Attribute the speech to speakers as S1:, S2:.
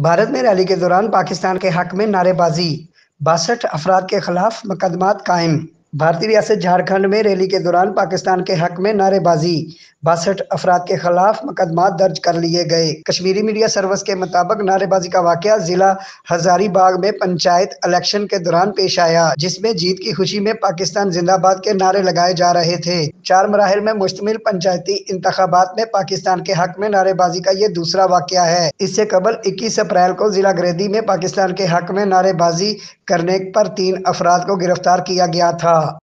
S1: भारत में रैली के दौरान पाकिस्तान के हक में नारेबाजी, बासठ अफराद के खिलाफ मुकदमा कायम। भारतीय रियासत झारखंड में रैली के दौरान पाकिस्तान के हक में नारेबाजी बासठ अफराद के खिलाफ मुकदमा दर्ज कर लिए गए। कश्मीरी मीडिया सर्विस के मुताबिक नारेबाजी का वाक़ जिला हजारीबाग में पंचायत इलेक्शन के दौरान पेश आया, जिसमें जीत की खुशी में पाकिस्तान जिंदाबाद के नारे लगाए जा रहे थे। चार मराहल में मुश्तमिल पंचायती इंतबात में पाकिस्तान के हक में नारेबाजी का ये दूसरा वाक़ है। इससे कबल इक्कीस अप्रैल को जिला ग्रेदी में पाकिस्तान के हक में नारेबाजी करने पर तीन अफराद को गिरफ़्तार किया गया था।